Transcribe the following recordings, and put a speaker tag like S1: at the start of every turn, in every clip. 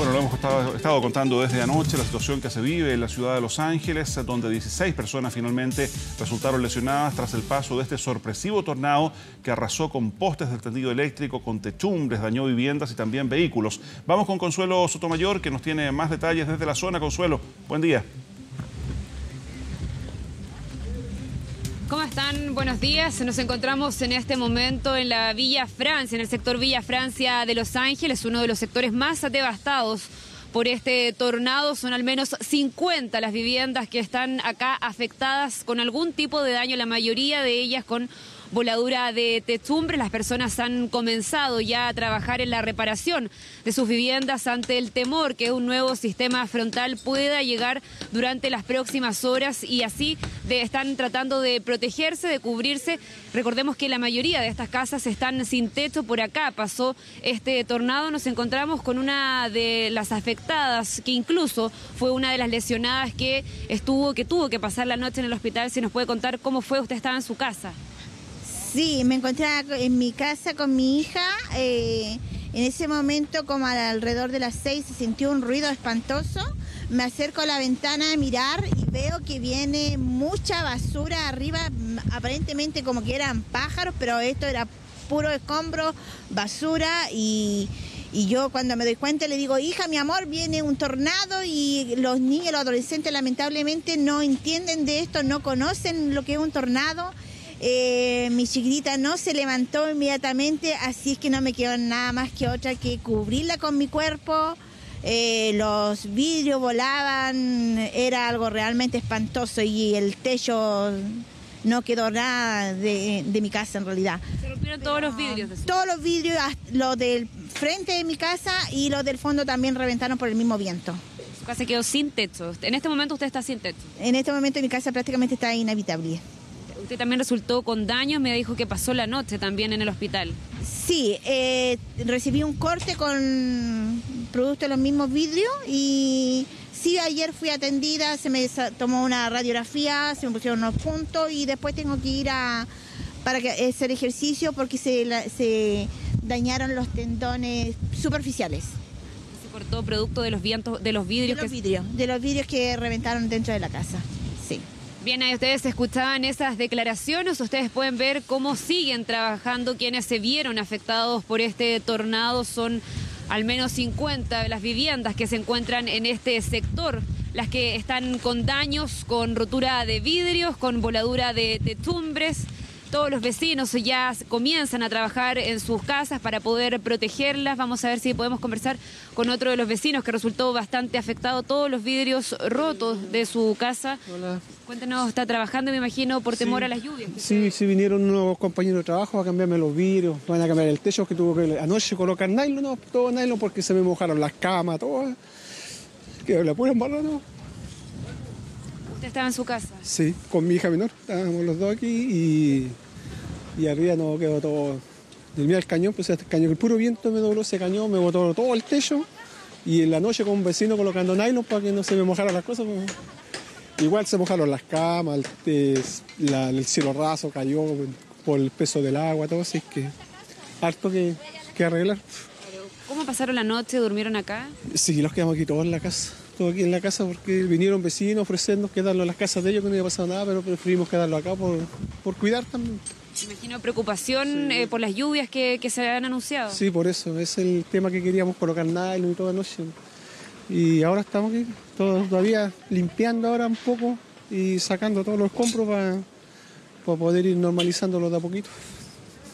S1: Bueno, lo hemos estado, contando desde anoche, la situación que se vive en la ciudad de Los Ángeles, donde 16 personas finalmente resultaron lesionadas tras el paso de este sorpresivo tornado que arrasó con postes del tendido eléctrico, con techumbres, dañó viviendas y también vehículos. Vamos con Consuelo Sotomayor, que nos tiene más detalles desde la zona. Consuelo, buen día.
S2: ¿Cómo están? Buenos días. Nos encontramos en este momento en la Villa Francia, en el sector Villa Francia de Los Ángeles, uno de los sectores más devastados por este tornado. Son al menos 50 las viviendas que están acá afectadas con algún tipo de daño, la mayoría de ellas con voladura de techumbre. Las personas han comenzado ya a trabajar en la reparación de sus viviendas ante el temor que un nuevo sistema frontal pueda llegar durante las próximas horas y así están tratando de protegerse, de cubrirse. Recordemos que la mayoría de estas casas están sin techo. Por acá pasó este tornado. Nos encontramos con una de las afectadas, que incluso fue una de las lesionadas que estuvo, que tuvo que pasar la noche en el hospital. Si nos puede contar cómo fue, usted estaba en su casa.
S3: Sí, me encontraba en mi casa con mi hija. Eh, en ese momento, como alrededor de las seis, se sintió un ruido espantoso. Me acerco a la ventana a mirar y veo que viene mucha basura arriba, aparentemente como que eran pájaros, pero esto era puro escombro, basura y, y yo cuando me doy cuenta le digo, hija, mi amor, viene un tornado y los niños, los adolescentes lamentablemente no entienden de esto, no conocen lo que es un tornado eh, mi chiquitita no se levantó inmediatamente, así es que no me quedó nada más que otra que cubrirla con mi cuerpo. Eh, los vidrios volaban, era algo realmente espantoso y el techo no quedó nada de, mi casa en realidad.
S2: ¿Se rompieron todos los vidrios?
S3: todos los vidrios, los del frente de mi casa y los del fondo también reventaron por el mismo viento.
S2: Su casa quedó sin techo. En este momento usted está sin techo.
S3: En este momento mi casa prácticamente está inhabitable.
S2: Usted también resultó con daños, me dijo que pasó la noche también en el hospital.
S3: Sí, eh, recibí un corte con producto de los mismos vidrios y sí, ayer fui atendida, se me tomó una radiografía, se me pusieron unos puntos y después tengo que ir a para hacer ejercicio porque se, se dañaron los tendones superficiales.
S2: ¿Se cortó producto de los vientos, de los vidrios?
S3: De los vidrios, de los vidrios que reventaron dentro de la casa.
S2: Bien, ahí ustedes escuchaban esas declaraciones, ustedes pueden ver cómo siguen trabajando quienes se vieron afectados por este tornado, son al menos 50 de las viviendas que se encuentran en este sector, las que están con daños, con rotura de vidrios, con voladura de tetumbres. Todos los vecinos ya comienzan a trabajar en sus casas para poder protegerlas. Vamos a ver si podemos conversar con otro de los vecinos que resultó bastante afectado. Todos los vidrios rotos de su casa. Hola. Cuéntenos, está trabajando, me imagino, por temor a las lluvias.
S4: Sí, sí, vinieron unos compañeros de trabajo a cambiarme los vidrios, van a cambiar el techo que tuvo que anoche colocar nylon, no, todo nylon porque se me mojaron las camas, todo. Que la pura embarrada, ¿no?
S2: ¿Usted estaba en su casa?
S4: Sí, con mi hija menor. Estábamos los dos aquí y, arriba no quedó todo. Del el cañón, pues este cañón, el puro viento me dobló ese cañón, me botó todo el techo. Y en la noche con un vecino colocando nylon para que no se me mojaran las cosas. Pues, igual se mojaron las camas, el, cielo raso cayó por el peso del agua, todo así que harto que, que arreglar.
S2: ¿Cómo pasaron la noche? ¿Durmieron acá?
S4: Sí, nos quedamos aquí todos en la casa aquí en la casa porque vinieron vecinos a ofrecernos quedarlo en las casas de ellos, que no había pasado nada, pero preferimos quedarlo acá por, por cuidar también.
S2: Me imagino preocupación eh, por las lluvias que, que, se han anunciado.
S4: Sí, por eso, es el tema que queríamos colocar nylon y toda noche. Y ahora estamos aquí, todavía limpiando ahora un poco y sacando todos los compros para, para poder ir normalizándolo de a poquito.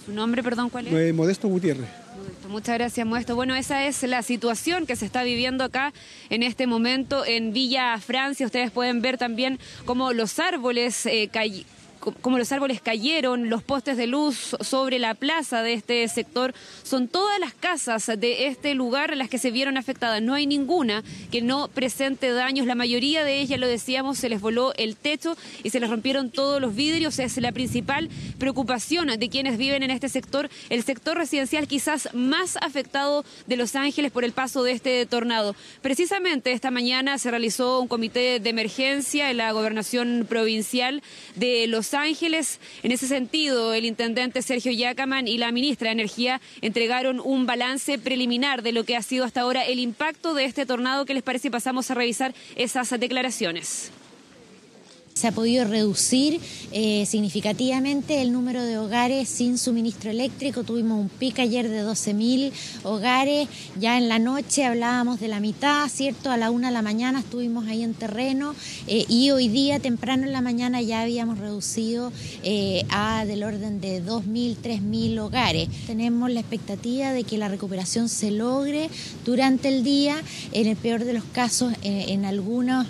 S2: ¿Su nombre, perdón, cuál es?
S4: Modesto Gutiérrez.
S2: Muchas gracias, Modesto. Bueno, esa es la situación que se está viviendo acá en este momento en Villa Francia. Ustedes pueden ver también cómo los árboles eh, como los árboles cayeron, los postes de luz sobre la plaza de este sector, son todas las casas de este lugar las que se vieron afectadas. No hay ninguna que no presente daños. La mayoría de ellas, lo decíamos, se les voló el techo y se les rompieron todos los vidrios. Es la principal preocupación de quienes viven en este sector, el sector residencial quizás más afectado de Los Ángeles por el paso de este tornado. Precisamente esta mañana se realizó un comité de emergencia en la gobernación provincial de Los Los Ángeles. En ese sentido, el intendente Sergio Yacaman y la ministra de Energía entregaron un balance preliminar de lo que ha sido hasta ahora el impacto de este tornado. ¿Qué les parece? Pasamos a revisar esas declaraciones.
S5: Se ha podido reducir eh, significativamente el número de hogares sin suministro eléctrico. Tuvimos un pico ayer de 12.000 hogares. Ya en la noche hablábamos de la mitad, ¿cierto? A la una de la mañana estuvimos ahí en terreno eh, y hoy día, temprano en la mañana, ya habíamos reducido eh, a del orden de 2.000, 3.000 hogares. Tenemos la expectativa de que la recuperación se logre durante el día. En el peor de los casos, en algunos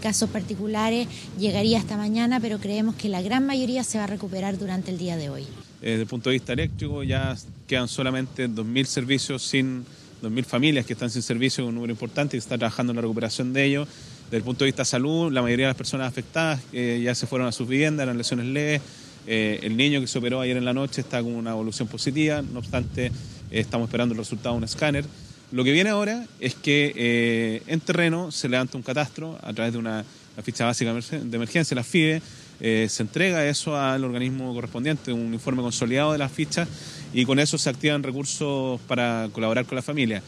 S5: casos particulares, llegaría hasta mañana, pero creemos que la gran mayoría se va a recuperar durante el día de hoy.
S6: Eh, desde el punto de vista eléctrico ya quedan solamente 2.000 servicios sin 2.000 familias que están sin servicio, un número importante que está trabajando en la recuperación de ellos. Desde el punto de vista salud, la mayoría de las personas afectadas eh, ya se fueron a sus viviendas, eran lesiones leves. Eh, el niño que se operó ayer en la noche está con una evolución positiva, no obstante estamos esperando el resultado de un escáner. Lo que viene ahora es que en terreno se levanta un catastro a través de una ficha básica de emergencia, la FIDE, eh, se entrega eso al organismo correspondiente, un informe consolidado de las fichas, y con eso se activan recursos para colaborar con la familia.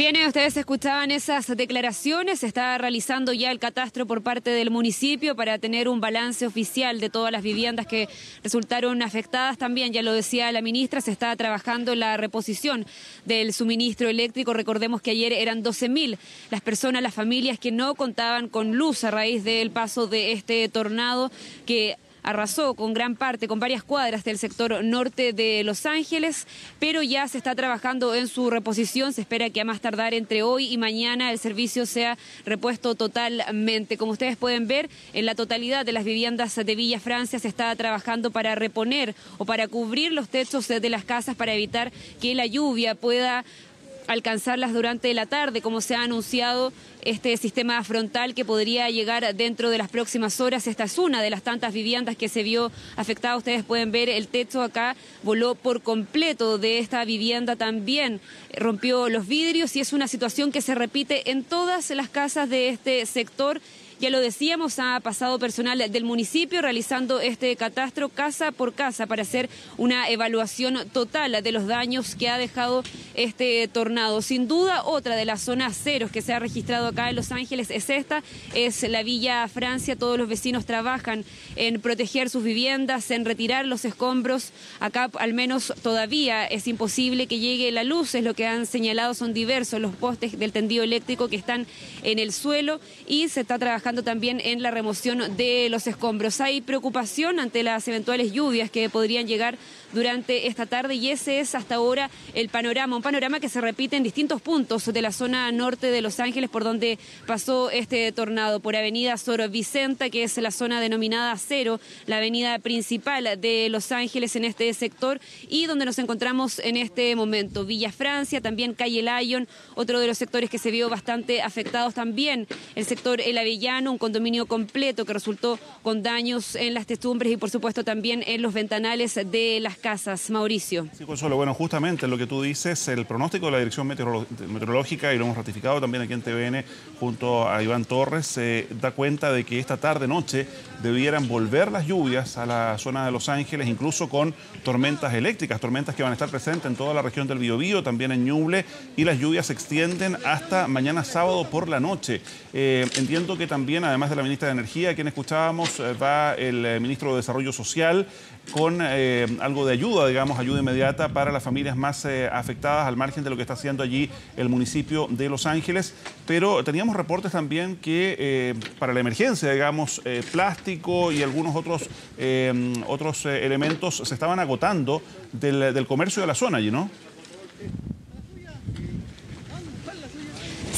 S2: Bien, ustedes escuchaban esas declaraciones. Se está realizando ya el catastro por parte del municipio para tener un balance oficial de todas las viviendas que resultaron afectadas. También, ya lo decía la ministra, se está trabajando la reposición del suministro eléctrico. Recordemos que ayer eran 12.000 las personas, las familias que no contaban con luz a raíz del paso de este tornado que arrasó con gran parte, con varias cuadras del sector norte de Los Ángeles, pero ya se está trabajando en su reposición. Se espera que a más tardar entre hoy y mañana el servicio sea repuesto totalmente. Como ustedes pueden ver, en la totalidad de las viviendas de Villa Francia se está trabajando para reponer o para cubrir los techos de las casas para evitar que la lluvia pueda alcanzarlas durante la tarde, como se ha anunciado este sistema frontal que podría llegar dentro de las próximas horas. Esta es una de las tantas viviendas que se vio afectada. Ustedes pueden ver el techo acá voló por completo de esta vivienda también. Rompió los vidrios y es una situación que se repite en todas las casas de este sector ya lo decíamos, ha pasado personal del municipio realizando este catastro casa por casa para hacer una evaluación total de los daños que ha dejado este tornado. Sin duda, otra de las zonas ceros que se ha registrado acá en Los Ángeles es esta, es la Villa Francia. Todos los vecinos trabajan en proteger sus viviendas, en retirar los escombros. Acá al menos todavía es imposible que llegue la luz, es lo que han señalado, son diversos los postes del tendido eléctrico que están en el suelo y se está trabajando también en la remoción de los escombros. Hay preocupación ante las eventuales lluvias que podrían llegar durante esta tarde y ese es hasta ahora el panorama, un panorama que se repite en distintos puntos de la zona norte de Los Ángeles por donde pasó este tornado, por Avenida Sor Vicenta, que es la zona denominada Cero, la avenida principal de Los Ángeles en este sector y donde nos encontramos en este momento. Villa Francia, también calle Lyon, otro de los sectores que se vio bastante afectados también, el sector El Avellano un condominio completo que resultó con daños en las testumbres y por supuesto también en los ventanales de las casas. Mauricio.
S1: Sí, Consuelo, bueno, justamente lo que tú dices, el pronóstico de la Dirección Meteorológica, y lo hemos ratificado también aquí en TVN junto a Iván Torres, se da cuenta de que esta tarde-noche debieran volver las lluvias a la zona de Los Ángeles, incluso con tormentas eléctricas, tormentas que van a estar presentes en toda la región del Biobío, también en Ñuble, y las lluvias se extienden hasta mañana sábado por la noche. Eh, entiendo que también además de la ministra de Energía, quien escuchábamos, eh, va el eh, ministro de Desarrollo Social con algo de ayuda, digamos, ayuda inmediata para las familias más afectadas al margen de lo que está haciendo allí el municipio de Los Ángeles. Pero teníamos reportes también que para la emergencia, digamos, plástico y algunos otros, otros elementos se estaban agotando del, del comercio de la zona allí, ¿no?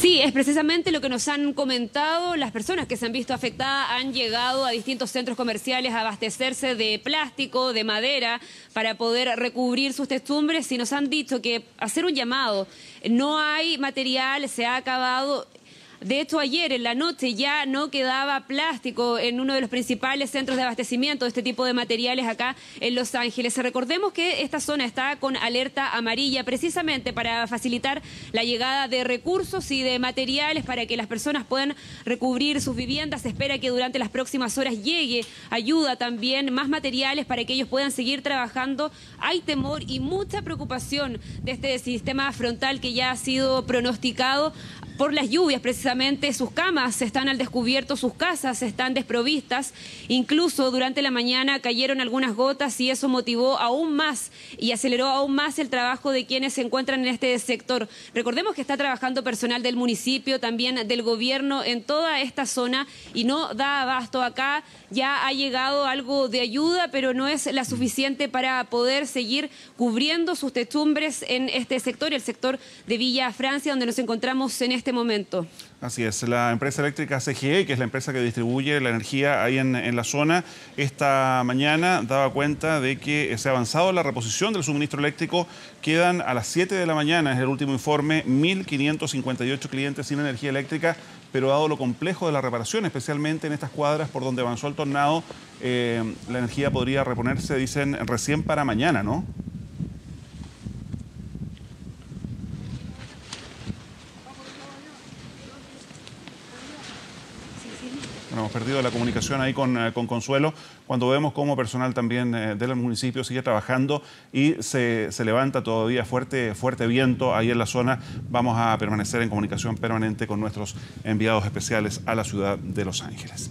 S2: Sí, es precisamente lo que nos han comentado. Las personas que se han visto afectadas han llegado a distintos centros comerciales a abastecerse de plástico, de madera, para poder recubrir sus testumbres y nos han dicho que hacer un llamado, no hay material, se ha acabado De hecho, ayer en la noche ya no quedaba plástico en uno de los principales centros de abastecimiento de este tipo de materiales acá en Los Ángeles. Recordemos que esta zona está con alerta amarilla precisamente para facilitar la llegada de recursos y de materiales para que las personas puedan recubrir sus viviendas. Se espera que durante las próximas horas llegue ayuda también, más materiales para que ellos puedan seguir trabajando. Hay temor y mucha preocupación de este sistema frontal que ya ha sido pronosticado por las lluvias precisamente, sus camas están al descubierto, sus casas están desprovistas, incluso durante la mañana cayeron algunas gotas y eso motivó aún más y aceleró aún más el trabajo de quienes se encuentran en este sector. Recordemos que está trabajando personal del municipio, también del gobierno en toda esta zona y no da abasto acá. Ya ha llegado algo de ayuda, pero no es la suficiente para poder seguir cubriendo sus techumbres en este sector, el sector de Villa Francia, donde nos encontramos en este momento.
S1: Así es, la empresa eléctrica CGE, que es la empresa que distribuye la energía ahí en, la zona, esta mañana daba cuenta de que se ha avanzado la reposición del suministro eléctrico. Quedan a las 7 de la mañana, es el último informe, 1.558 clientes sin energía eléctrica, pero dado lo complejo de la reparación, especialmente en estas cuadras por donde avanzó el tornado, eh, la energía podría reponerse, dicen, recién para mañana, ¿no? Hemos perdido la comunicación ahí con, eh, con, Consuelo cuando vemos cómo personal también eh, del municipio sigue trabajando y se, se, levanta todavía fuerte, fuerte viento ahí en la zona. Vamos a permanecer en comunicación permanente con nuestros enviados especiales a la ciudad de Los Ángeles.